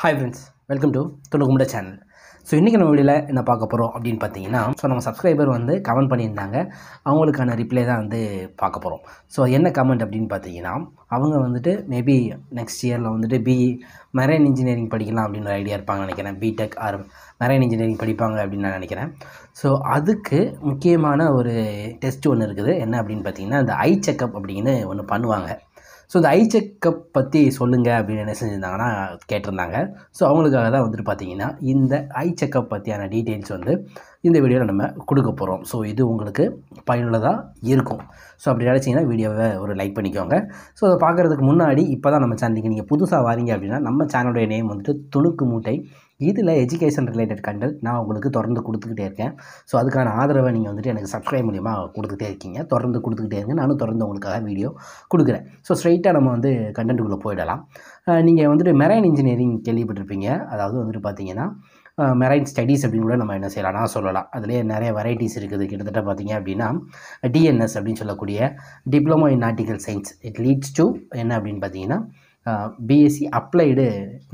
Hi friends welcome to துணுக்குமுட channel so இன்றைக்கி நம்ம வீடியோவில் என்ன பார்க்க போகிறோம் அப்படின்னு பார்த்தீங்கன்னா ஸோ நம்ம சப்ஸ்கிரைபர் வந்து கமெண்ட் பண்ணியிருந்தாங்க. அவங்களுக்கான ரிப்ளை தான் வந்து பார்க்க போகிறோம் ஸோ என்ன கமெண்ட் அப்படின்னு பார்த்தீங்கன்னா அவங்க வந்துட்டு மேபி நெக்ஸ்ட் இயரில் வந்துட்டு பிஇ மெரைன் இன்ஜினியரிங் படிக்கலாம் அப்படின்னு ஒரு ஐடியா இருப்பாங்கன்னு நினைக்கிறேன். பிடெக் ஆர் மெரைன் இன்ஜினியரிங் படிப்பாங்க அப்படின்னு நான் நினைக்கிறேன். ஸோ அதுக்கு முக்கியமான ஒரு டெஸ்ட் ஒன்று இருக்குது. என்ன அப்படின்னு பார்த்தீங்கன்னா இந்த ஐ செக்கப் அப்படின்னு ஒன்று பண்ணுவாங்க. ஸோ இந்த ஐ செக்கப் பற்றி சொல்லுங்கள் அப்படின்னு என்ன செஞ்சுருந்தாங்கன்னா கேட்டிருந்தாங்க. ஸோ அவங்களுக்காக தான் வந்துட்டு பார்த்தீங்கன்னா இந்த ஐ செக்கப் பற்றியான டீட்டெயில்ஸ் வந்து இந்த வீடியோவில் நம்ம கொடுக்க போகிறோம் ஸோ இது உங்களுக்கு பயனுள்ளதாக இருக்கும். ஸோ அப்படி நினச்சிங்கன்னா வீடியோவை ஒரு லைக் பண்ணிக்கோங்க. ஸோ அதை பார்க்குறதுக்கு முன்னாடி இப்போ தான் நம்ம சேனலுக்கு நீங்கள் புதுசாக வாரீங்க அப்படின்னா நம்ம சேனலுடைய நேம் வந்துட்டு துணுக்கு மூட்டை இதில் எஜுகேஷன் ரிலேட்டட் கண்டென்ட் நான் உங்களுக்கு தொடர்ந்து கொடுத்துக்கிட்டே இருக்கேன். ஸோ அதுக்கான ஆதரவை நீங்கள் வந்துட்டு எனக்கு சப்ஸ்கிரைப் மூலிமா கொடுத்துக்கிட்டே இருக்கீங்க. தொடர்ந்து கொடுத்துக்கிட்டே இருங்க. நானும் தொடர்ந்து உங்களுக்காக வீடியோ கொடுக்குறேன். ஸோ ஸ்ட்ரைட்டாக நம்ம வந்து கண்டென்ட்டுக்குள்ளே போயிடலாம். நீங்கள் வந்துட்டு மெரைன் இன்ஜினியரிங் கேள்விப்பட்டிருப்பீங்க. அதாவது வந்துட்டு பார்த்தீங்கன்னா மெரைன் ஸ்டடீஸ் அப்படின்னு கூட நம்ம என்ன செய்யலாம்? நான் சொல்லலாம். அதிலே நிறைய வெரைட்டிஸ் இருக்குது. கிட்டத்தட்ட பார்த்தீங்க அப்படின்னா டிஎன்எஸ் அப்படின்னு சொல்லக்கூடிய diploma in nautical science it leads to என்ன அப்படின்னு பார்த்தீங்கன்னா பிஎஸ்சி அப்ளைடு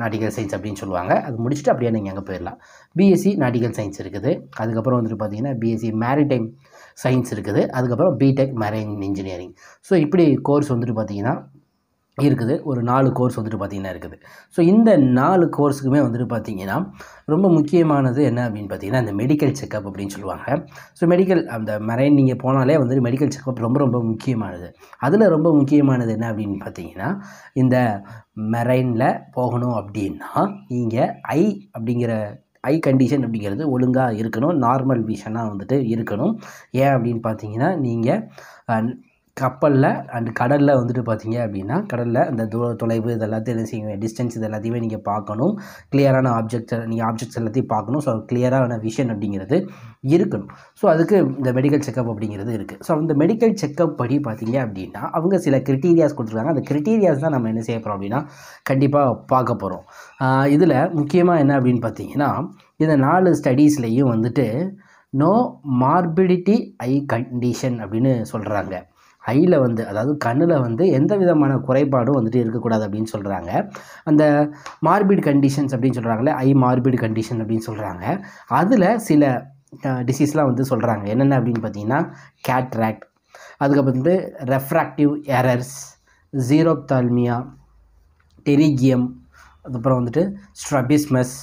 நாட்டிக்கல் சயின்ஸ் அப்படின்னு சொல்லுவாங்க. அது முடிச்சுட்டு அப்படியே நீங்கள் அங்கே போயிடலாம். பிஎஸ்சி நாட்டிக்கல் சயின்ஸ் இருக்குது. அதுக்கப்புறம் வந்துட்டு பார்த்தீங்கன்னா பிஎஸ்சி மேரிடைம் சயின்ஸ் இருக்குது. அதுக்கப்புறம் B Tech marine engineering so இப்படி கோர்ஸ் வந்துட்டு பார்த்தீங்கன்னா இருக்குது. ஒரு நாலு கோர்ஸ் வந்துட்டு பார்த்திங்கன்னா இருக்குது. ஸோ இந்த நாலு கோர்ஸுக்குமே வந்துட்டு பார்த்திங்கன்னா ரொம்ப முக்கியமானது என்ன அப்படின்னு பார்த்தீங்கன்னா இந்த மெடிக்கல் செக்கப் அப்படின்னு சொல்லுவாங்க. ஸோ மெடிக்கல் அந்த மெரைன் நீங்கள் போனாலே வந்துட்டு மெடிக்கல் செக்கப் ரொம்ப ரொம்ப முக்கியமானது. அதில் ரொம்ப முக்கியமானது என்ன அப்படின்னு பார்த்தீங்கன்னா இந்த மெரைனில் போகணும் அப்படின்னா நீங்கள் ஐ அப்படிங்கிற ஐ கண்டிஷன் அப்படிங்கிறது ஒழுங்காக இருக்கணும். நார்மல் விஷனாக வந்துட்டு இருக்கணும். ஏன் அப்படின்னு பார்த்தீங்கன்னா நீங்கள் கப்பலில் அண்ட் கடலில் வந்துட்டு பார்த்தீங்க அப்படின்னா கடலில் அந்த தூர தொலைவு இது எல்லாத்தையும் என்ன செய்யுங்க டிஸ்டன்ஸ் இது எல்லாத்தையுமே நீங்கள் பார்க்கணும் கிளியரான ஆப்ஜெக்ட்ஸ் நீங்கள் ஆப்ஜெக்ட்ஸ் எல்லாத்தையும் பார்க்கணும். ஸோ கிளியரான விஷன் அப்படிங்கிறது இருக்கணும். ஸோ அதுக்கு இந்த மெடிக்கல் செக்கப் அப்படிங்கிறது இருக்குது ஸோ அந்த மெடிக்கல் செக்கப் படி பார்த்தீங்க அப்படின்னா அவங்க சில கிரிட்டீரியாஸ் கொடுத்துருக்காங்க. அந்த கிரிட்டீரியாஸ் தான் நம்ம என்ன செய்ய போகிறோம் அப்படின்னா கண்டிப்பாக பார்க்க போகிறோம் இதில் முக்கியமாக என்ன அப்படின்னு பார்த்தீங்கன்னா இந்த நாலு ஸ்டடீஸ்லேயும் வந்துட்டு நோ மார்பிடிட்டி ஐ கண்டிஷன் அப்படின்னு சொல்கிறாங்க ஐயில் வந்து அதாவது கண்ணில் வந்து எந்த விதமான குறைபாடும் வந்துட்டு இருக்கக்கூடாது அப்படின்னு சொல்கிறாங்க அந்த மார்பிட் கண்டிஷன்ஸ் அப்படின்னு சொல்கிறாங்களே ஐ மார்பிட் கண்டிஷன் அப்படின்னு சொல்கிறாங்க அதில் சில டிசீஸ்லாம் வந்து சொல்கிறாங்க என்னென்ன அப்படின்னு பார்த்தீங்கன்னா கேட்ராக்ட் அதுக்கப்புறம் வந்து ரெஃப்ராக்டிவ் எரர்ஸ் ஜீரோப்தால்மியா டெரிகியம் அதுக்கப்புறம் வந்துட்டு ஸ்ட்ரபிஸ்மஸ்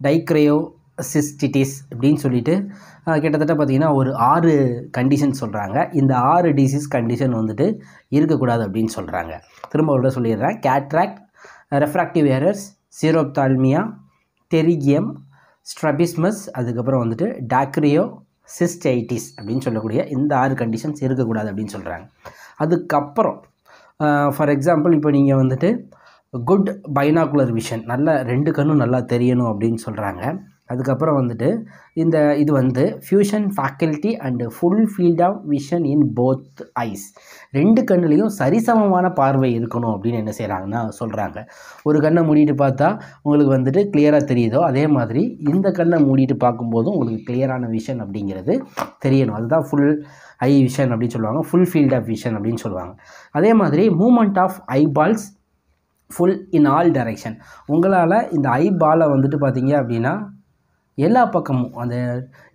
டைக்ரையோ சிஸ்டிட்டிஸ் அப்படின்னு சொல்லிட்டு கிட்டத்தட்ட பார்த்திங்கன்னா ஒரு ஆறு கண்டிஷன் சொல்கிறாங்க இந்த ஆறு டிசீஸ் கண்டிஷன் வந்துட்டு இருக்கக்கூடாது அப்படின்னு சொல்கிறாங்க திரும்ப ஒரு சொல்லிடுறேன். Cataract refractive errors xerophthalmia pterygium strabismus அதுக்கப்புறம் வந்துட்டு டாக்ரியோ சிஸ்டைட்டிஸ் அப்படின்னு சொல்லக்கூடிய இந்த ஆறு கண்டிஷன்ஸ் இருக்கக்கூடாது அப்படின்னு சொல்கிறாங்க அதுக்கப்புறம் ஃபார் எக்ஸாம்பிள் இப்போ நீங்கள் வந்துட்டு குட் பைனாகுலர் விஷன் நல்லா ரெண்டு கண்ணும் நல்லா தெரியணும் அப்படின்னு சொல்கிறாங்க அதுக்கப்புறம் வந்துட்டு இந்த இது வந்து fusion faculty and full field of vision in both eyes ரெண்டு கண்ணுலேயும் சரிசமமான பார்வை இருக்கணும் அப்படின்னு என்ன செய்கிறாங்கன்னா சொல்கிறாங்க ஒரு கண்ணை மூடிட்டு பார்த்தா உங்களுக்கு வந்துட்டு கிளியராக தெரியுதோ? அதே மாதிரி இந்த கண்ணை மூடிட்டு பார்க்கும்போதும் உங்களுக்கு கிளியரான விஷன் அப்படிங்கிறது தெரியணும். அதுதான் ஃபுல் ஐ விஷன் அப்படின்னு சொல்லுவாங்க. ஃபுல் ஃபீல்ட் ஆஃப் விஷன் அப்படின்னு சொல்லுவாங்க. அதே மாதிரி movement of eyeballs full in all direction உங்களால் இந்த ஐ பாலை வந்துட்டு பார்த்தீங்க அப்படின்னா எல்லா பக்கமும் அந்த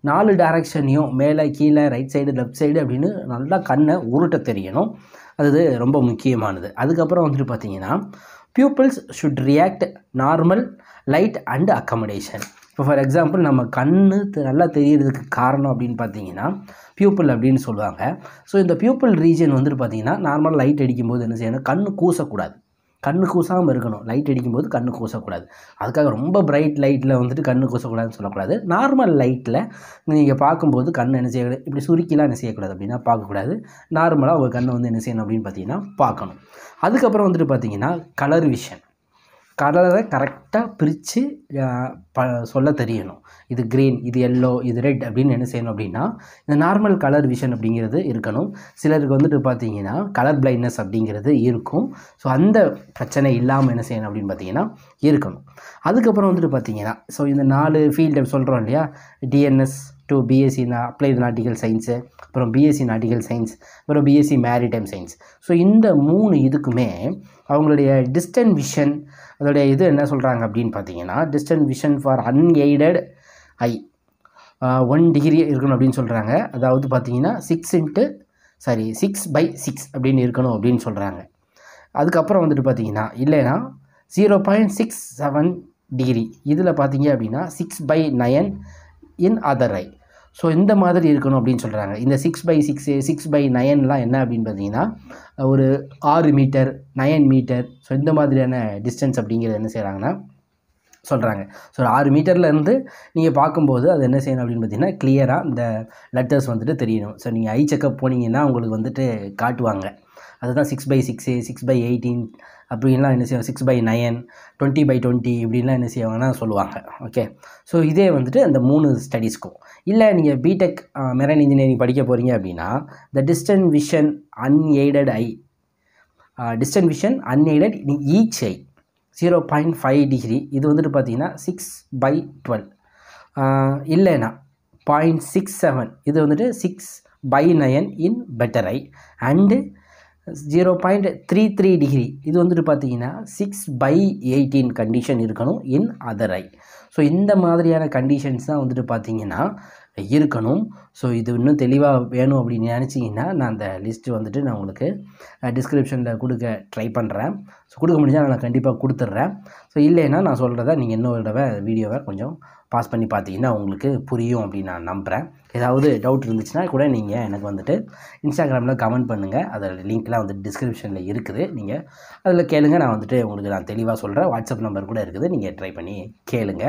நாலு டைரக்ஷனையும் மேலே கீழே ரைட் சைடு லெஃப்ட் சைடு அப்படின்னு நல்லா கண்ணை உருட்ட தெரியணும். அது ரொம்ப முக்கியமானது. அதுக்கப்புறம் வந்துட்டு பார்த்தீங்கன்னா pupils should react normal light and accommodation இப்போ ஃபார் எக்ஸாம்பிள் நம்ம கண்ணு நல்லா தெரியறதுக்கு காரணம் அப்படின்னு பார்த்தீங்கன்னா பியூப்பிள் அப்படின்னு சொல்லுவாங்க. ஸோ இந்த பியூப்பிள் ரீஜன் வந்துட்டு பார்த்தீங்கன்னா நார்மல் லைட் அடிக்கும்போது என்ன செய்யணும்? கண்ணு கூசக்கூடாது. கண்ணு கூசாமல் இருக்கணும். லைட் அடிக்கும்போது கண்ணு கூசக்கூடாது. அதுக்காக ரொம்ப பிரைட் லைட்டில் வந்துட்டு கண்ணு கூசக்கூடாதுன்னு சொல்லக்கூடாது. நார்மல் லைட்டில் நீங்கள் பார்க்கும்போது கண்ணை என்ன செய்யக்கூடாது? இப்படி சுருக்கிலாம் என்ன செய்யக்கூடாது அப்படின்னா பார்க்கக்கூடாது. நார்மலாக ஒரு கண்ணை வந்து என்ன செய்யணும் அப்படின்னு பார்த்தீங்கன்னா பார்க்கணும். அதுக்கப்புறம் வந்துட்டு பார்த்தீங்கன்னா கலர் விஷன் கலரை கரெக்டாக பிரித்து ப சொல்ல தெரியணும். இது க்ரீன் இது எல்லோ இது ரெட் அப்படின்னு என்ன செய்யணும் அப்படின்னா இந்த நார்மல் கலர் விஷன் அப்படிங்கிறது இருக்கணும். சிலருக்கு வந்துட்டு பார்த்தீங்கன்னா கலர் பிளைண்ட்னஸ் அப்படிங்கிறது இருக்கும். ஸோ அந்த பிரச்சனை இல்லாமல் என்ன செய்யணும் அப்படின்னு பார்த்தீங்கன்னா இருக்கணும். அதுக்கப்புறம் வந்துட்டு பார்த்தீங்கன்னா ஸோ இந்த நாலு ஃபீல்டு சொல்கிறோம் இல்லையா? DNS to BSc applied nautical science அப்புறம் பிஎஸ்சி நாட்டிக்கல் சயின்ஸ் அப்புறம் பிஎஸ்சி மேரிடைம் சயின்ஸ் ஸோ இந்த மூணு இதுக்குமே அவங்களுடைய டிஸ்டன் விஷன் அதோடைய இது என்ன சொல்கிறாங்க அப்படின்னு பார்த்தீங்கன்னா distant vision for unaided eye one degree இருக்கணும் அப்படின்னு சொல்கிறாங்க அதாவது பார்த்தீங்கன்னா six into sorry six by six அப்படின்னு இருக்கணும் அப்படின்னு சொல்கிறாங்க அதுக்கப்புறம் வந்துட்டு பார்த்தீங்கன்னா இல்லைன்னா zero point six seven degree இதில் பார்த்தீங்க அப்படின்னா six by nine in other eye so இந்த மாதிரி இருக்கணும் அப்படின்னு சொல்கிறாங்க இந்த six by six six by நயன்லாம் என்ன அப்படின்னு பார்த்தீங்கன்னா ஒரு ஆறு மீட்டர் நயன் மீட்டர் ஸோ இந்த மாதிரியான டிஸ்டன்ஸ் அப்படிங்கிறது என்ன செய்கிறாங்கன்னா சொல்கிறாங்க ஸோ ஆறு மீட்டர்லேருந்து நீங்கள் பார்க்கும்போது அது என்ன செய்யணும் அப்படின்னு பார்த்தீங்கன்னா கிளியராக இந்த லெட்டர்ஸ் வந்துட்டு தெரியணும். ஸோ நீங்கள் ஐ செக்கப் போனீங்கன்னா உங்களுக்கு வந்துட்டு காட்டுவாங்க. அதுதான் six by six six by eighteen அப்படின்லாம் என்ன செய்வாங்க? Six by nine twenty by twenty இப்படின்லாம் என்ன செய்வாங்கன்னா சொல்லுவாங்க. ஓகே ஸோ இதே வந்துட்டு அந்த மூணு ஸ்டடீஸ்க்கும் இல்லை நீங்கள் பிடெக் மெரைன் இன்ஜினியரிங் படிக்க போகிறீங்க அப்படின்னா the distant vision unaided eye distant vision unaided each eye zero point five degree இது வந்துட்டு பார்த்தீங்கன்னா சிக்ஸ் பை டுவெல் இல்லைனா பாயிண்ட் சிக்ஸ் செவன் இது வந்துட்டு six by nine in better eye and zero point three three degree இது வந்துட்டு பார்த்தீங்கன்னா six by eighteen condition இருக்கணும் இன் அதர் ஐ ஸோ இந்த மாதிரியான கண்டிஷன்ஸ் தான் வந்துட்டு பார்த்தீங்கன்னா இருக்கணும். ஸோ இது இன்னும் தெளிவாக வேணும் அப்படின்னு நினச்சிங்கன்னா நான் அந்த லிஸ்ட்டு வந்துட்டு நான் உங்களுக்கு டிஸ்கிரிப்ஷனில் கொடுக்க ட்ரை பண்ணுறேன் ஸோ கொடுக்க முடிஞ்சால் நான் கண்டிப்பாக கொடுத்துட்றேன். ஸோ இல்லைன்னா நான் சொல்கிறத நீங்கள் இன்னொரு தடவை வீடியோவை கொஞ்சம் பாஸ் பண்ணி பார்த்தீங்கன்னா உங்களுக்கு புரியும் அப்படின்னு நான் நம்புகிறேன் ஏதாவது டவுட் இருந்துச்சுன்னா கூட நீங்கள் எனக்கு வந்துட்டு இன்ஸ்டாகிராமில் கமெண்ட் பண்ணுங்கள் அதோட லிங்க்லாம் வந்து டிஸ்கிரிப்ஷனில் இருக்குது. நீங்கள் அதில் கேளுங்க. நான் வந்துட்டு உங்களுக்கு நான் தெளிவாக சொல்கிறேன் வாட்ஸ்அப் நம்பர் கூட இருக்குது. நீங்கள் ட்ரை பண்ணி கேளுங்க.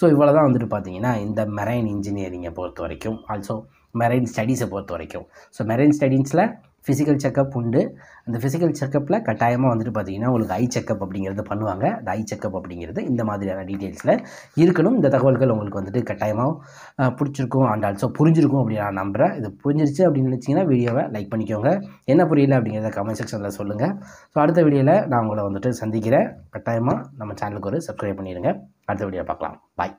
ஸோ இவ்வளோ தான் வந்துட்டு பார்த்தீங்கன்னா இந்த மெரைன் இன்ஜினியரிங்கை பொறுத்த வரைக்கும் ஆல்சோ மெரைன் ஸ்டடீஸை பொறுத்த வரைக்கும் ஸோ மெரைன் ஸ்டடீஸில் ஃபிசிக்கல் செக்கப் உண்டு. அந்த ஃபிசிக்கல் செக்கப்பில் கட்டாயமாக வந்துட்டு பார்த்தீங்கன்னா உங்களுக்கு ஐ செக்கப் அப்படிங்கிறது பண்ணுவாங்க. அந்த ஐ செக்கப் அப்படிங்கிறது இந்த மாதிரியான டீட்டெயில்ஸில் இருக்கணும். இந்த தகவல்கள் உங்களுக்கு வந்துட்டு கட்டாயமாக பிடிச்சிருக்கும். அண்ட் ஆல்சோ புரிஞ்சிருக்கும் அப்படின்னு நான் நம்புகிறேன் இது புரிஞ்சிருச்சு அப்படின்னு நினச்சிங்கன்னா வீடியோவை லைக் பண்ணிக்கோங்க. என்ன புரியல அப்படிங்கிறத கமெண்ட் செக்ஷனில் சொல்லுங்கள் ஸோ அடுத்த வீடியோவில் நான் உங்களை வந்துட்டு சந்திக்கிறேன். கட்டாயமாக நம்ம சேனலுக்கு ஒரு சப்ஸ்கிரைப் பண்ணிடுங்க. அடுத்த வீடியோ பார்க்கலாம். பாய்